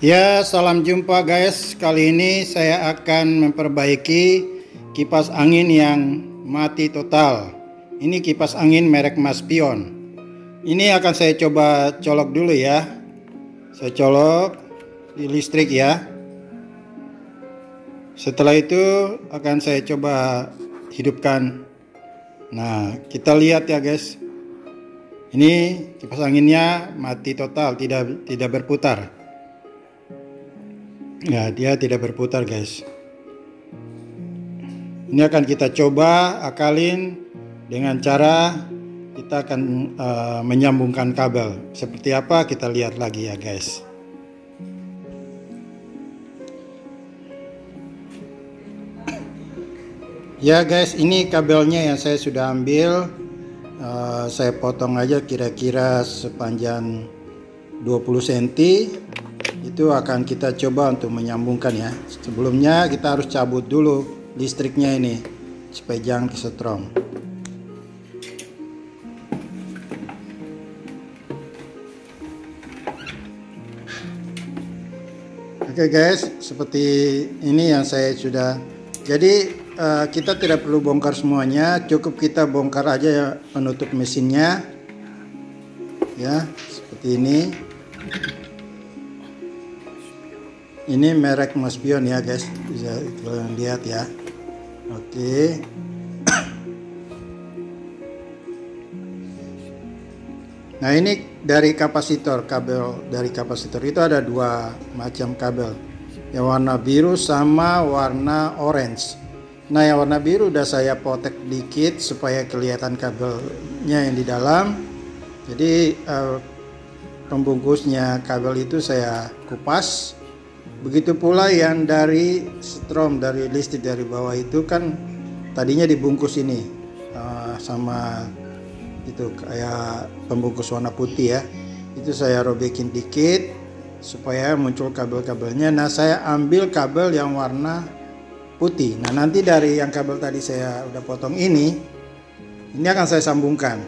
Ya, salam jumpa guys. Kali ini saya akan memperbaiki kipas angin yang mati total. Ini kipas angin merek Maspion. Ini akan saya coba colok dulu ya. Saya colok di listrik ya. Setelah itu akan saya coba hidupkan. Nah, kita lihat ya guys. Ini kipas anginnya mati total, tidak tidak berputar. Ya, dia tidak berputar, guys. Ini akan kita coba akalin dengan cara kita akan uh, menyambungkan kabel. Seperti apa kita lihat lagi ya, guys. Ya, guys, ini kabelnya yang saya sudah ambil. Uh, saya potong aja kira-kira sepanjang 20 cm itu akan kita coba untuk menyambungkan ya sebelumnya kita harus cabut dulu listriknya ini supaya jangan kesetrum Oke guys, seperti ini yang saya sudah. Jadi uh, kita tidak perlu bongkar semuanya, cukup kita bongkar aja ya penutup mesinnya. Ya, seperti ini. Ini merek Mospion ya guys. Bisa kalian lihat ya. Oke. Nah ini dari kapasitor kabel dari kapasitor. Itu ada dua macam kabel. Yang warna biru sama warna orange. Nah yang warna biru udah saya potek dikit supaya kelihatan kabelnya yang di dalam. Jadi uh, pembungkusnya kabel itu saya kupas Begitu pula yang dari strom dari listrik dari bawah itu kan tadinya dibungkus ini uh, sama itu kayak pembungkus warna putih ya. Itu saya robekin dikit supaya muncul kabel-kabelnya. Nah, saya ambil kabel yang warna putih. Nah, nanti dari yang kabel tadi saya udah potong ini ini akan saya sambungkan.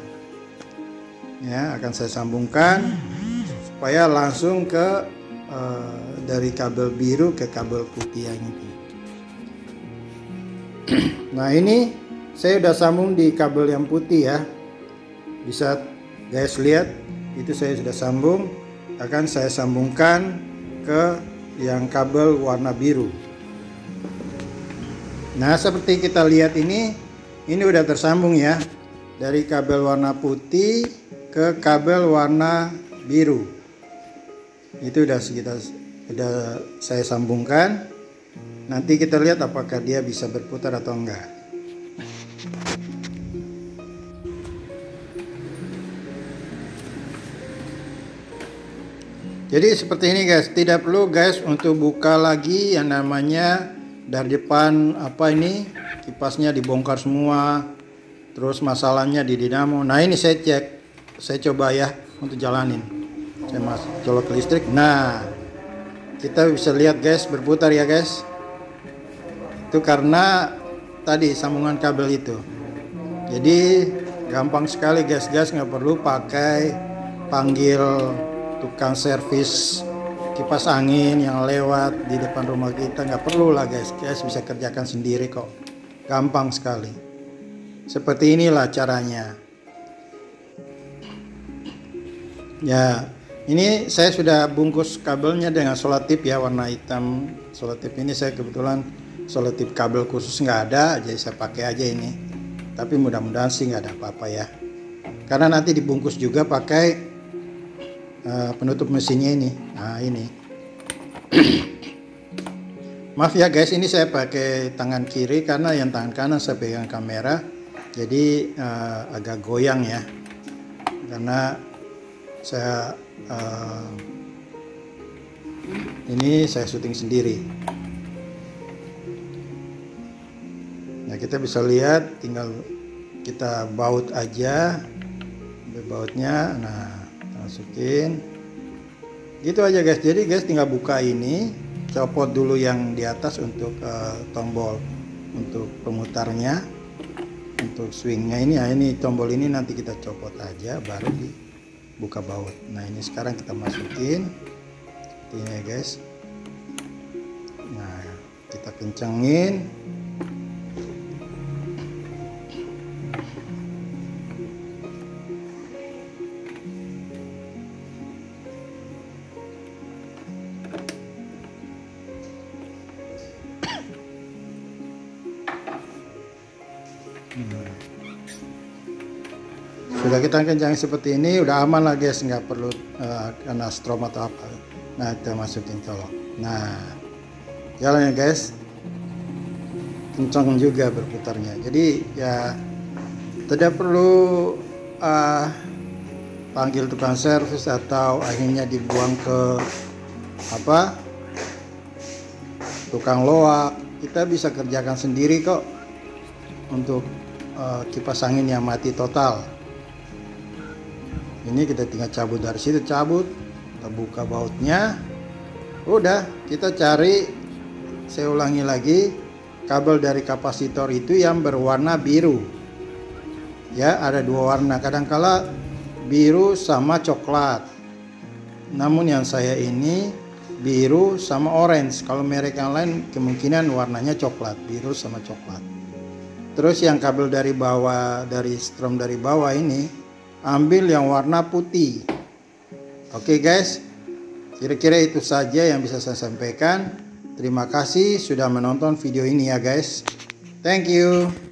Ya, akan saya sambungkan supaya langsung ke uh, dari kabel biru ke kabel putih yang ini. nah ini saya udah sambung di kabel yang putih ya. Bisa guys lihat itu saya sudah sambung. Akan saya sambungkan ke yang kabel warna biru. Nah seperti kita lihat ini, ini udah tersambung ya dari kabel warna putih ke kabel warna biru. Itu udah sekitar sudah saya sambungkan. Nanti kita lihat apakah dia bisa berputar atau enggak. Jadi seperti ini guys. Tidak perlu guys untuk buka lagi yang namanya dari depan apa ini kipasnya dibongkar semua terus masalahnya di dinamo. Nah ini saya cek. Saya coba ya untuk jalanin. Saya mas colok listrik. Nah kita bisa lihat guys berputar ya guys. Itu karena tadi sambungan kabel itu. Jadi gampang sekali guys. Guys nggak perlu pakai panggil tukang servis kipas angin yang lewat di depan rumah kita. Nggak perlu lah guys. Guys bisa kerjakan sendiri kok. Gampang sekali. Seperti inilah caranya. Ya ini saya sudah bungkus kabelnya dengan solatip ya warna hitam solatip ini. Saya kebetulan solatip kabel khusus nggak ada jadi saya pakai aja ini. Tapi mudah-mudahan sih nggak ada apa-apa ya. Karena nanti dibungkus juga pakai uh, penutup mesinnya ini. Nah ini. Maaf ya guys ini saya pakai tangan kiri karena yang tangan kanan saya pegang kamera. Jadi uh, agak goyang ya. Karena saya uh, ini saya syuting sendiri. Nah kita bisa lihat tinggal kita baut aja bautnya nah masukin. Gitu aja guys. Jadi guys tinggal buka ini copot dulu yang di atas untuk uh, tombol untuk pemutarnya untuk swingnya ini. Ya ini tombol ini nanti kita copot aja baru di buka baut. Nah ini sekarang kita masukin. Ini ya guys. Nah kita kencangin sudah kita kencang seperti ini udah aman lah guys. Nggak perlu uh, kena strom atau apa. Nah kita masukin colok. Nah jalan ya guys. Kencang juga berputarnya. Jadi ya tidak perlu uh, panggil tukang servis atau akhirnya dibuang ke apa tukang loak. Kita bisa kerjakan sendiri kok untuk uh, kipas angin yang mati total ini kita tinggal cabut dari situ cabut kita buka bautnya. Udah kita cari saya ulangi lagi kabel dari kapasitor itu yang berwarna biru. Ya ada dua warna kadangkala biru sama coklat. Namun yang saya ini biru sama orange. Kalau merek yang lain kemungkinan warnanya coklat biru sama coklat. Terus yang kabel dari bawah dari strom dari bawah ini ambil yang warna putih. Oke guys, kira-kira itu saja yang bisa saya sampaikan. Terima kasih sudah menonton video ini ya guys. Thank you.